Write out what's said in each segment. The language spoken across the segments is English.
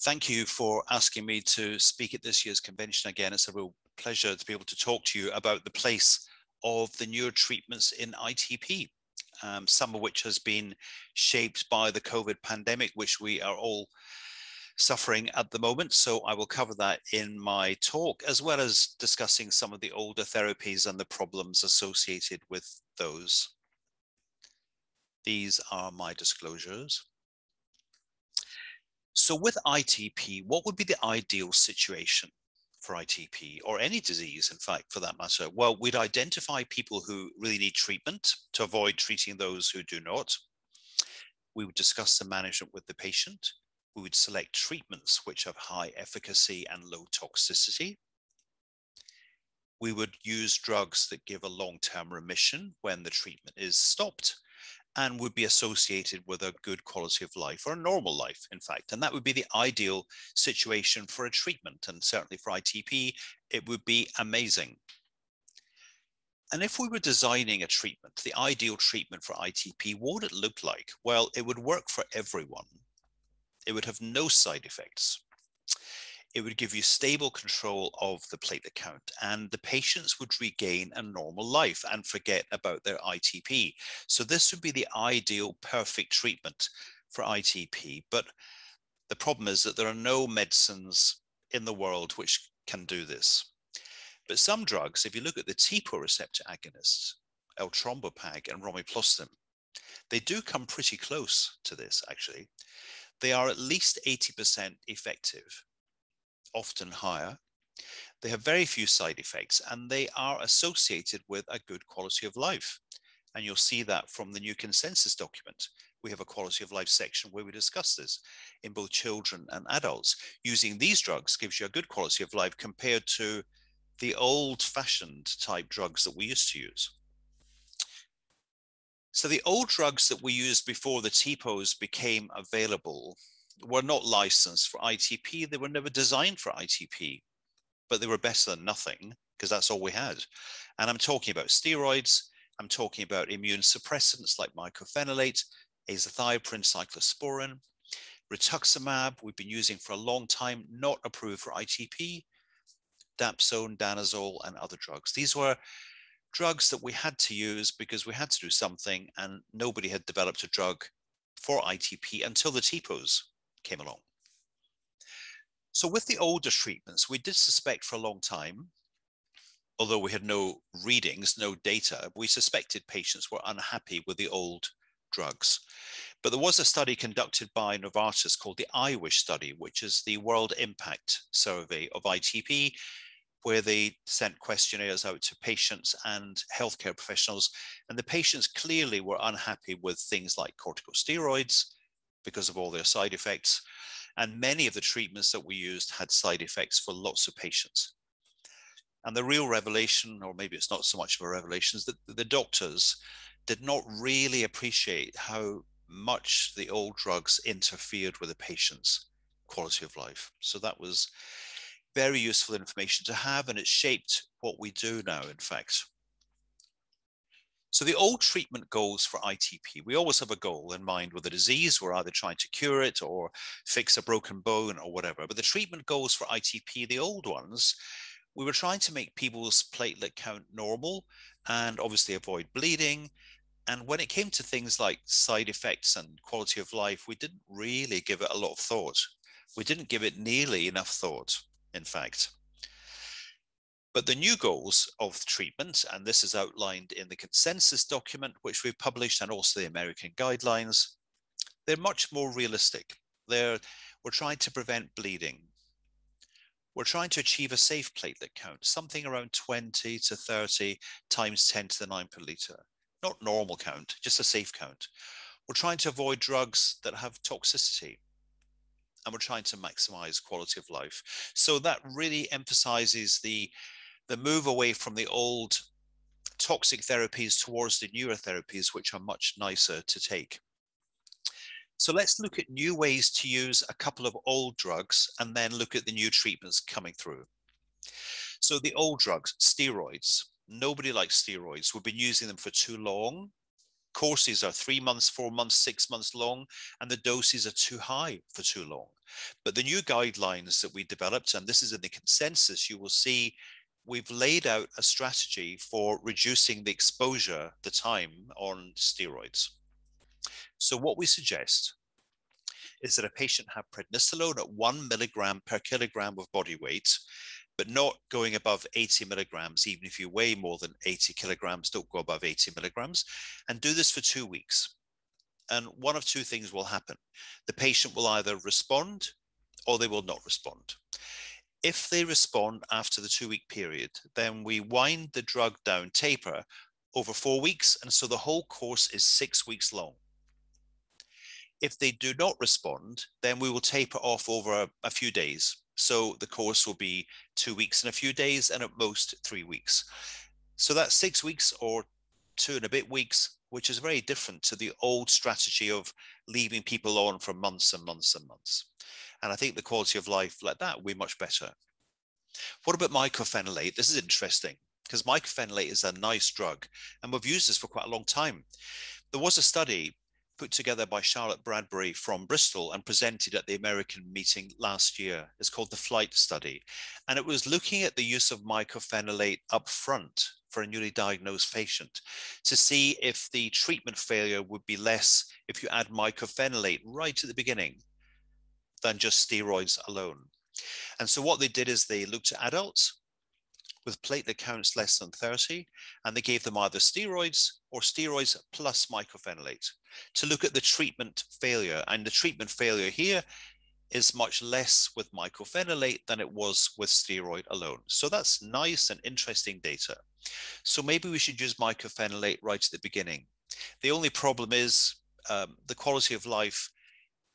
Thank you for asking me to speak at this year's convention again. It's a real pleasure to be able to talk to you about the place of the newer treatments in ITP, um, some of which has been shaped by the COVID pandemic, which we are all suffering at the moment. So I will cover that in my talk, as well as discussing some of the older therapies and the problems associated with those. These are my disclosures. So with ITP, what would be the ideal situation for ITP or any disease, in fact, for that matter? Well, we'd identify people who really need treatment to avoid treating those who do not. We would discuss the management with the patient. We would select treatments which have high efficacy and low toxicity. We would use drugs that give a long-term remission when the treatment is stopped and would be associated with a good quality of life or a normal life, in fact. And that would be the ideal situation for a treatment. And certainly for ITP, it would be amazing. And if we were designing a treatment, the ideal treatment for ITP, what would it look like? Well, it would work for everyone. It would have no side effects it would give you stable control of the platelet count and the patients would regain a normal life and forget about their ITP. So this would be the ideal perfect treatment for ITP. But the problem is that there are no medicines in the world which can do this. But some drugs, if you look at the TPO receptor agonists, eltrombopag and romiplostim, they do come pretty close to this actually. They are at least 80% effective often higher. They have very few side effects and they are associated with a good quality of life. And you'll see that from the new consensus document. We have a quality of life section where we discuss this in both children and adults. Using these drugs gives you a good quality of life compared to the old fashioned type drugs that we used to use. So the old drugs that we used before the TPOs became available were not licensed for ITP. They were never designed for ITP, but they were better than nothing because that's all we had. And I'm talking about steroids. I'm talking about immune suppressants like mycophenolate, azathioprine, cyclosporin, rituximab, we've been using for a long time, not approved for ITP, dapsone, danazol, and other drugs. These were drugs that we had to use because we had to do something and nobody had developed a drug for ITP until the TPOs came along. So with the older treatments, we did suspect for a long time, although we had no readings, no data, we suspected patients were unhappy with the old drugs. But there was a study conducted by Novartis called the IWISH study, which is the World Impact Survey of ITP, where they sent questionnaires out to patients and healthcare professionals. And the patients clearly were unhappy with things like corticosteroids, because of all their side effects. And many of the treatments that we used had side effects for lots of patients. And the real revelation, or maybe it's not so much of a revelation, is that the doctors did not really appreciate how much the old drugs interfered with the patient's quality of life. So that was very useful information to have, and it shaped what we do now, in fact. So the old treatment goals for ITP, we always have a goal in mind with a disease. We're either trying to cure it or fix a broken bone or whatever. But the treatment goals for ITP, the old ones, we were trying to make people's platelet count normal and obviously avoid bleeding. And when it came to things like side effects and quality of life, we didn't really give it a lot of thought. We didn't give it nearly enough thought, in fact. But the new goals of treatment, and this is outlined in the consensus document, which we've published, and also the American guidelines, they're much more realistic. They're, we're trying to prevent bleeding. We're trying to achieve a safe platelet count, something around 20 to 30 times 10 to the 9 per litre. Not normal count, just a safe count. We're trying to avoid drugs that have toxicity and we're trying to maximize quality of life. So that really emphasizes the the move away from the old toxic therapies towards the newer therapies, which are much nicer to take. So let's look at new ways to use a couple of old drugs and then look at the new treatments coming through. So the old drugs, steroids, nobody likes steroids. We've been using them for too long. courses are three months, four months, six months long, and the doses are too high for too long. But the new guidelines that we developed, and this is in the consensus, you will see we've laid out a strategy for reducing the exposure, the time on steroids. So what we suggest is that a patient have prednisolone at one milligram per kilogram of body weight, but not going above 80 milligrams. Even if you weigh more than 80 kilograms, don't go above 80 milligrams, and do this for two weeks. And one of two things will happen. The patient will either respond or they will not respond. If they respond after the two week period, then we wind the drug down taper over four weeks. And so the whole course is six weeks long. If they do not respond, then we will taper off over a, a few days. So the course will be two weeks and a few days, and at most three weeks. So that's six weeks or two and a bit weeks, which is very different to the old strategy of leaving people on for months and months and months. And I think the quality of life like that will be much better. What about mycophenolate? This is interesting because mycophenolate is a nice drug, and we've used this for quite a long time. There was a study put together by Charlotte Bradbury from Bristol and presented at the American meeting last year. It's called the FLIGHT study. And it was looking at the use of mycophenolate up front for a newly diagnosed patient to see if the treatment failure would be less if you add mycophenolate right at the beginning than just steroids alone. And so what they did is they looked at adults with platelet counts less than 30, and they gave them either steroids or steroids plus mycophenolate to look at the treatment failure. And the treatment failure here is much less with mycophenolate than it was with steroid alone. So that's nice and interesting data. So maybe we should use mycophenolate right at the beginning. The only problem is um, the quality of life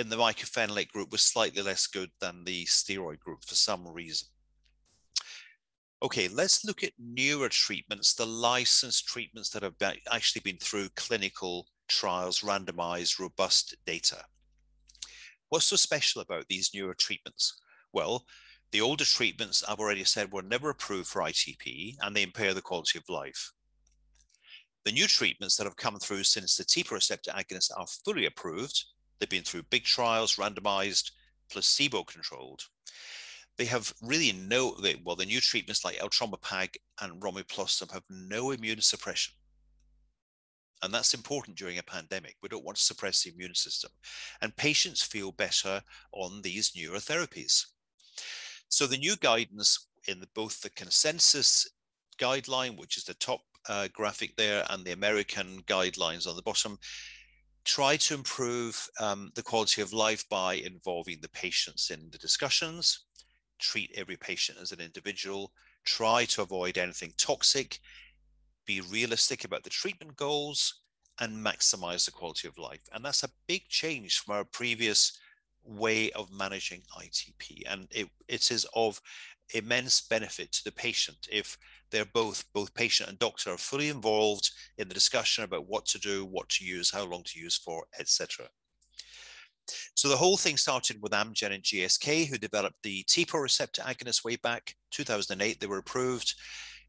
in the mycophenolate group was slightly less good than the steroid group for some reason. Okay, let's look at newer treatments, the licensed treatments that have been, actually been through clinical trials, randomized, robust data. What's so special about these newer treatments? Well, the older treatments, I've already said, were never approved for ITP and they impair the quality of life. The new treatments that have come through since the TPO receptor agonists are fully approved, they've been through big trials, randomized, placebo controlled. They have really no, they, well, the new treatments like eltrombopag and romiplostim have no immunosuppression. And that's important during a pandemic. We don't want to suppress the immune system. And patients feel better on these newer therapies. So the new guidance in the, both the consensus guideline, which is the top uh, graphic there, and the American guidelines on the bottom, try to improve um, the quality of life by involving the patients in the discussions, treat every patient as an individual, try to avoid anything toxic, be realistic about the treatment goals, and maximize the quality of life. And that's a big change from our previous way of managing ITP. And it, it is of immense benefit to the patient if they're both, both patient and doctor are fully involved in the discussion about what to do, what to use, how long to use for, etc. So the whole thing started with Amgen and GSK, who developed the TPO receptor agonist way back 2008. They were approved.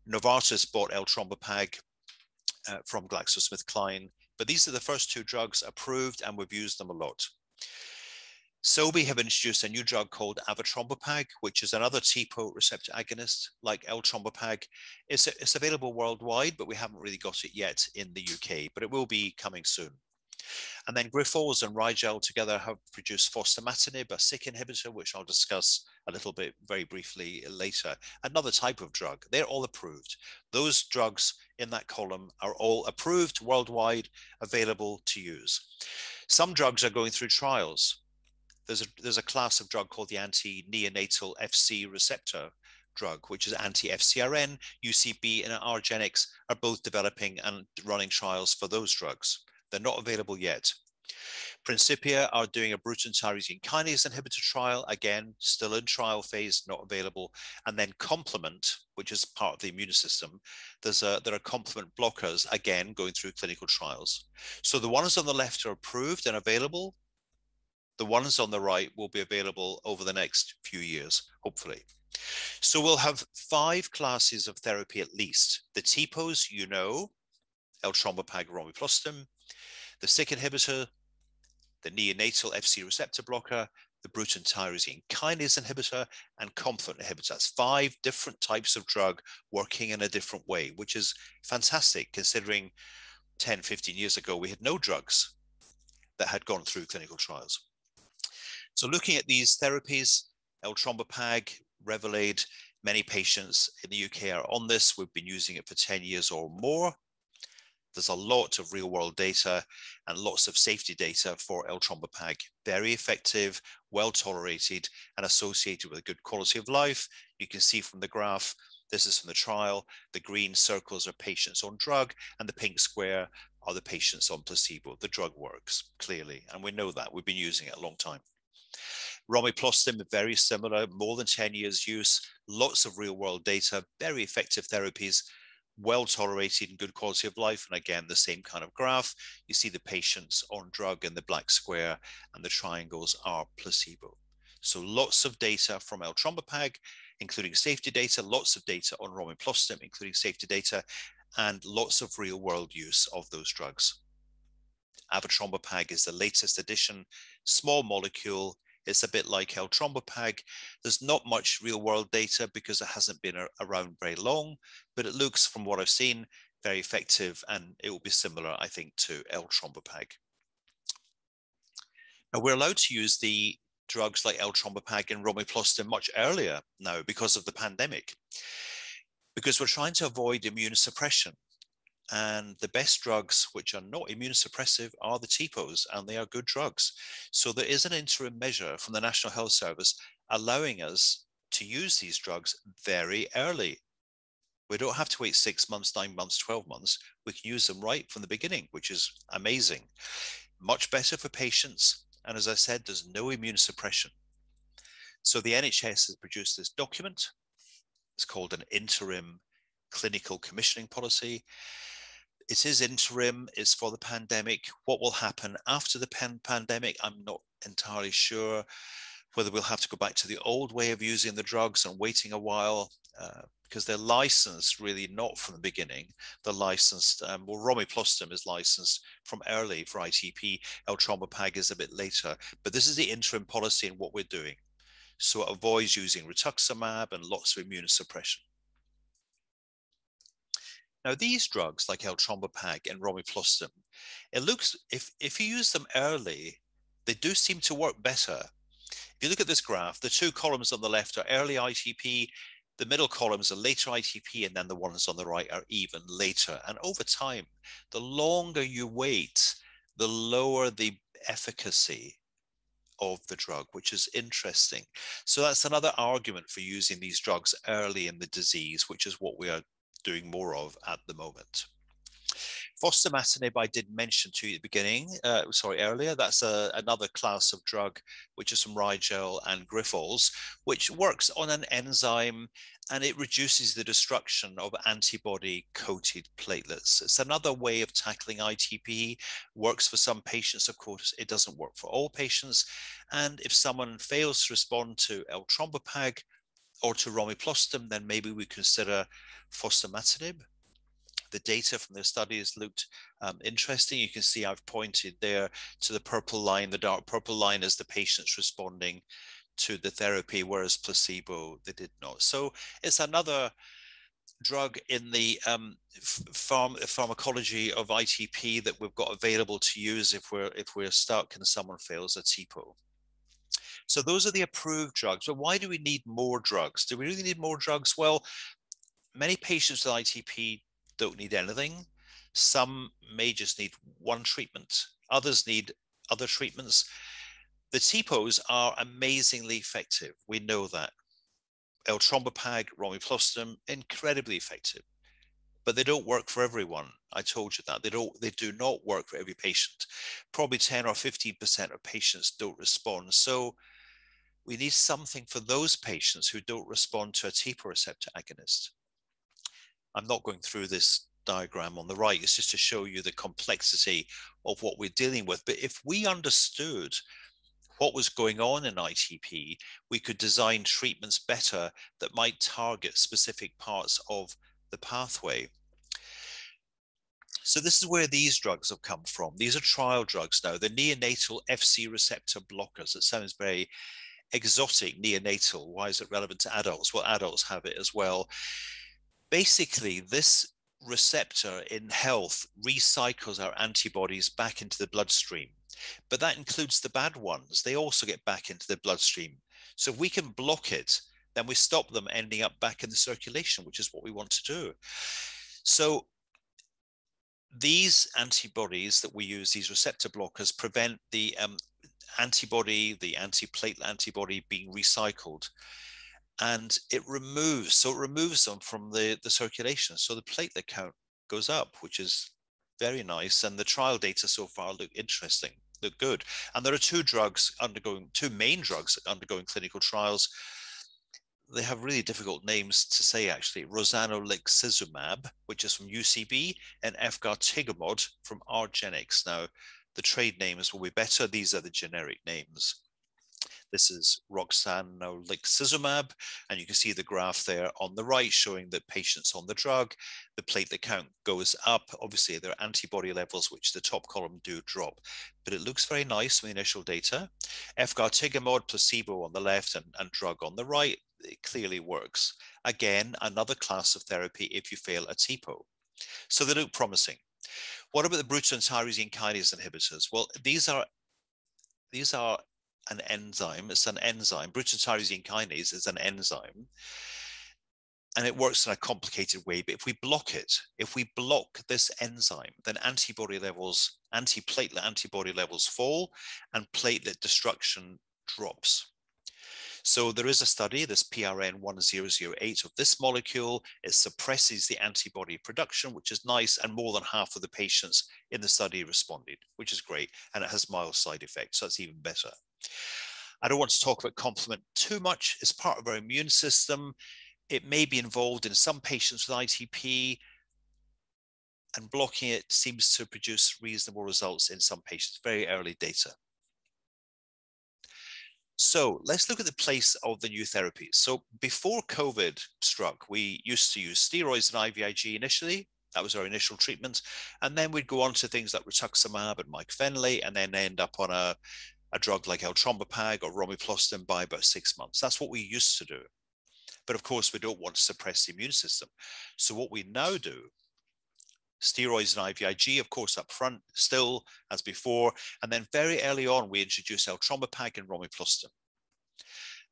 Novartis bought eltrombopag uh, from GlaxoSmithKline, but these are the first two drugs approved, and we've used them a lot. Sobi have introduced a new drug called avatrombopag, which is another TPO receptor agonist like eltrombopag. It's, it's available worldwide, but we haven't really got it yet in the UK, but it will be coming soon. And then Grifols and Rigel together have produced fostamatinib, a SYK inhibitor, which I'll discuss a little bit very briefly later. Another type of drug. They're all approved. Those drugs in that column are all approved worldwide, available to use. Some drugs are going through trials. There's a, there's a class of drug called the anti-neonatal FC receptor drug, which is anti-FcRn, UCB, and argenx are both developing and running trials for those drugs. They're not available yet. Principia are doing a Bruton tyrosine kinase inhibitor trial, again, still in trial phase, not available. And then complement, which is part of the immune system, there's a, there are complement blockers, again, going through clinical trials. So the ones on the left are approved and available. The ones on the right will be available over the next few years, hopefully. So we'll have five classes of therapy at least. The TPOs, you know, eltrombopag, romiplostim, The SYK inhibitor, the neonatal FC receptor blocker, the Bruton tyrosine kinase inhibitor, and complement inhibitor. That's five different types of drug working in a different way, which is fantastic considering 10, 15 years ago, we had no drugs that had gone through clinical trials. So looking at these therapies, Eltrombopag, Revolade, many patients in the UK are on this. We've been using it for 10 years or more. There's a lot of real world data and lots of safety data for Eltrombopag. Very effective, well tolerated, and associated with a good quality of life. You can see from the graph, this is from the trial. The green circles are patients on drug, and the pink square are the patients on placebo. The drug works clearly, and we know that. We've been using it a long time. Romiplostim, very similar, more than 10 years use, lots of real world data, very effective therapies, well tolerated and good quality of life. And again, the same kind of graph. You see the patients on drug in the black square and the triangles are placebo. So lots of data from Eltrombopag, including safety data, lots of data on romiplostim, including safety data, and lots of real world use of those drugs. Avatrombopag is the latest addition, small molecule, it's a bit like Eltrombopag. There's not much real world data because it hasn't been around very long, but it looks from what I've seen very effective and it will be similar, I think, to Eltrombopag. Now we're allowed to use the drugs like Eltrombopag and Romiplostim much earlier now because of the pandemic, because we're trying to avoid immunosuppression. And the best drugs, which are not immunosuppressive, are the TPOs, and they are good drugs. So there is an interim measure from the National Health Service allowing us to use these drugs very early. We don't have to wait six months, nine months, 12 months. We can use them right from the beginning, which is amazing. Much better for patients. And as I said, there's no immunosuppression. So the NHS has produced this document. It's called an interim clinical commissioning policy it is interim, it's for the pandemic. What will happen after the pan- pandemic, I'm not entirely sure. Whether we'll have to go back to the old way of using the drugs and waiting a while, uh, because they're licensed really not from the beginning. They're licensed, um, well, romiplostim is licensed from early for ITP, Eltrombopag is a bit later, but this is the interim policy and what we're doing. So it avoids using rituximab and lots of immunosuppression. Now, these drugs like Eltrombopag and Romiplostim, it looks, if, if you use them early, they do seem to work better. If you look at this graph, the two columns on the left are early ITP, the middle columns are later ITP, and then the ones on the right are even later. And over time, the longer you wait, the lower the efficacy of the drug, which is interesting. So that's another argument for using these drugs early in the disease, which is what we are doing more of at the moment. Fostamatinib, I did mention to you at the beginning, uh, sorry, earlier, that's a, another class of drug, which is from Rigel and Grifols, which works on an enzyme and it reduces the destruction of antibody-coated platelets. It's another way of tackling ITP, works for some patients, of course, it doesn't work for all patients. And if someone fails to respond to Eltrombopag or to romiplostim, then maybe we consider fostamatinib. The data from the studies looked um, interesting. You can see I've pointed there to the purple line. The dark purple line is the patients responding to the therapy, whereas placebo, they did not. So it's another drug in the um, pharm pharmacology of ITP that we've got available to use if we're if we're stuck and someone fails a TPO. So those are the approved drugs. But why do we need more drugs? Do we really need more drugs? Well, many patients with ITP don't need anything. Some may just need one treatment. Others need other treatments. The TPOs are amazingly effective. We know that. Romiplostim, incredibly effective, but they don't work for everyone. I told you that they don't. They do not work for every patient. Probably 10 or 15 percent of patients don't respond. So we need something for those patients who don't respond to a TPO receptor agonist. I'm not going through this diagram on the right. It's just to show you the complexity of what we're dealing with. But if we understood what was going on in ITP, we could design treatments better that might target specific parts of the pathway. So this is where these drugs have come from. These are trial drugs now. The neonatal FC receptor blockers. It sounds very exotic, neonatal. Why is it relevant to adults? Well, adults have it as well. Basically, this receptor in health recycles our antibodies back into the bloodstream. But that includes the bad ones. They also get back into the bloodstream. So if we can block it, then we stop them ending up back in the circulation, which is what we want to do. So these antibodies that we use, these receptor blockers, prevent the um, antibody, the antiplatelet antibody being recycled. And it removes, so it removes them from the, the circulation. So the platelet count goes up, which is very nice. And the trial data so far look interesting, look good. And there are two drugs undergoing, two main drugs undergoing clinical trials they have really difficult names to say actually. Rozanolixizumab, which is from UCB, and efgartigimod from argenx. Now, the trade names will be better. These are the generic names. This is rozanolixizumab, and you can see the graph there on the right showing that patients on the drug, the platelet count goes up. Obviously, there are antibody levels, which the top column do drop, but it looks very nice from the initial data. Efgartigimod, placebo on the left and, and drug on the right, it clearly works. Again, another class of therapy if you fail a TPO. So they look promising. What about the Bruton tyrosine kinase inhibitors? Well, these are these are an enzyme. It's an enzyme. Bruton tyrosine kinase is an enzyme. And it works in a complicated way. But if we block it, if we block this enzyme, then antibody levels, antiplatelet antibody levels fall and platelet destruction drops. So there is a study, this PRN 1008 of this molecule. It suppresses the antibody production, which is nice. And more than half of the patients in the study responded, which is great. And it has mild side effects. So that's even better. I don't want to talk about complement too much. It's part of our immune system. It may be involved in some patients with ITP, and blocking it seems to produce reasonable results in some patients, very early data. So let's look at the place of the new therapies. So before COVID struck, we used to use steroids and IVIG initially. That was our initial treatment. And then we'd go on to things like rituximab and mycophenolate, and then end up on a, a drug like eltrombopag or romiplostim by about six months. That's what we used to do. But of course, we don't want to suppress the immune system. So what we now do, steroids and IVIG, of course, up front, still as before. And then very early on, we introduce eltrombopag and romiplostim.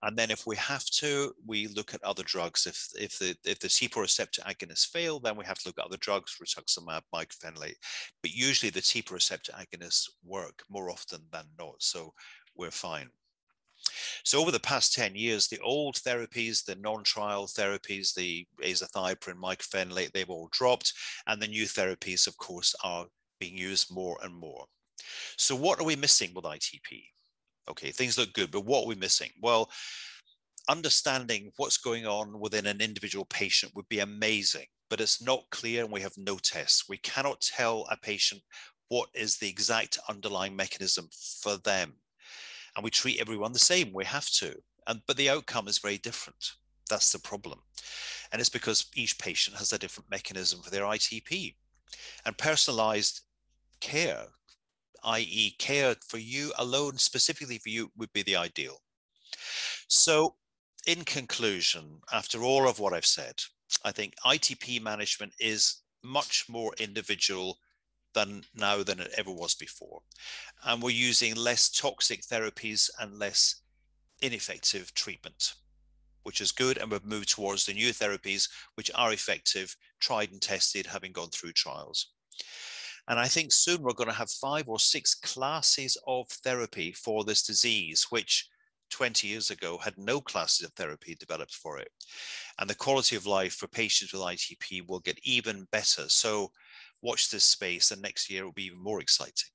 And then if we have to, we look at other drugs. If, if the if the TPO receptor agonists fail, then we have to look at other drugs, rituximab, mycophenolate. But usually the TPO receptor agonists work more often than not. So we're fine. So over the past 10 years, the old therapies, the non-trial therapies, the azathioprine, mycophenolate, they've all dropped. And the new therapies, of course, are being used more and more. So what are we missing with ITP? Okay, things look good, but what are we missing? Well, understanding what's going on within an individual patient would be amazing, but it's not clear and we have no tests. We cannot tell a patient what is the exact underlying mechanism for them. And we treat everyone the same, we have to. And, but the outcome is very different. That's the problem. And it's because each patient has a different mechanism for their ITP. And personalized care i.e., care for you alone, specifically for you, would be the ideal. So, in conclusion, after all of what I've said, I think ITP management is much more individual than now than it ever was before. And we're using less toxic therapies and less ineffective treatment, which is good. And we've moved towards the new therapies, which are effective, tried and tested, having gone through trials. And I think soon we're going to have five or six classes of therapy for this disease, which 20 years ago had no classes of therapy developed for it. And the quality of life for patients with ITP will get even better. So watch this space, and next year it will be even more exciting.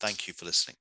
Thank you for listening.